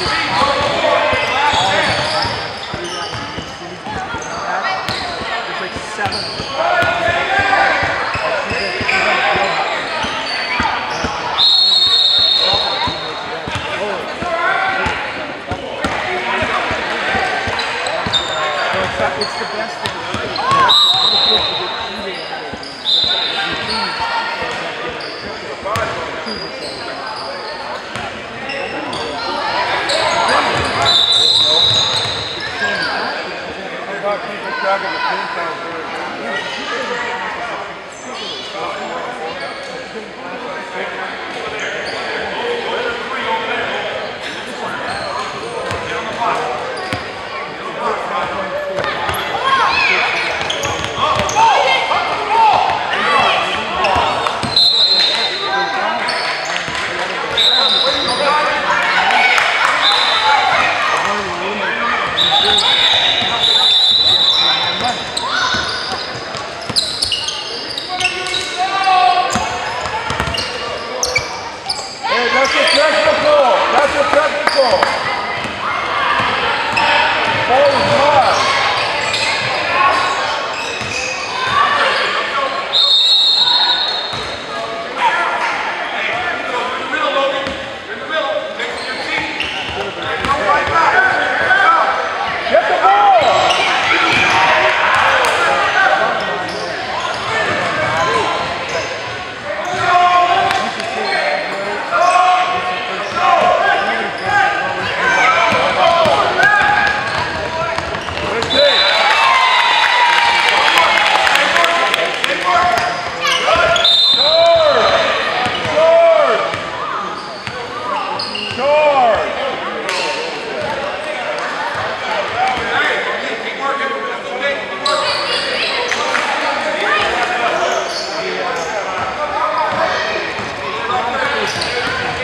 Yeah. Let him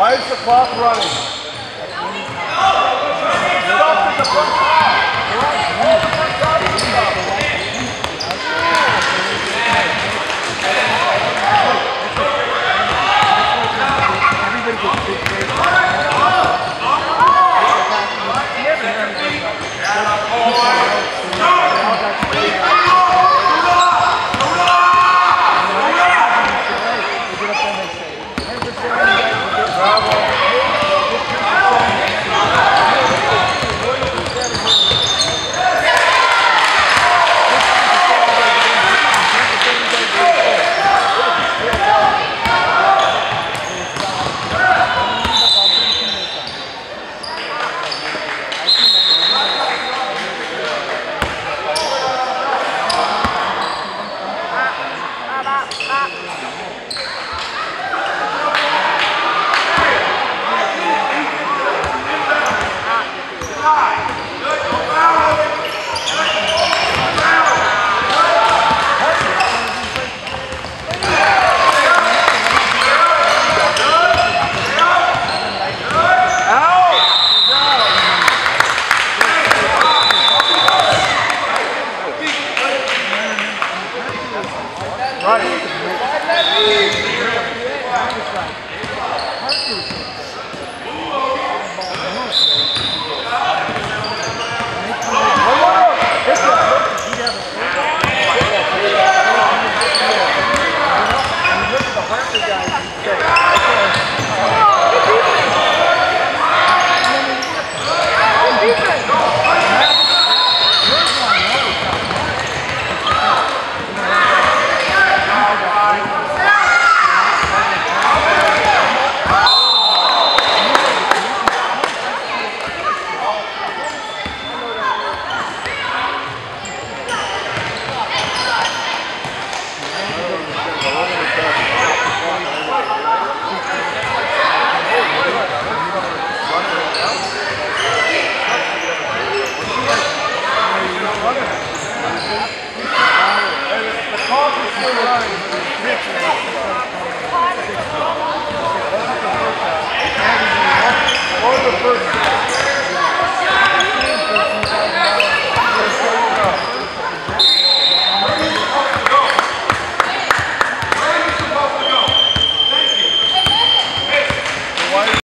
Why is the clock running? Stop at the first half. Right.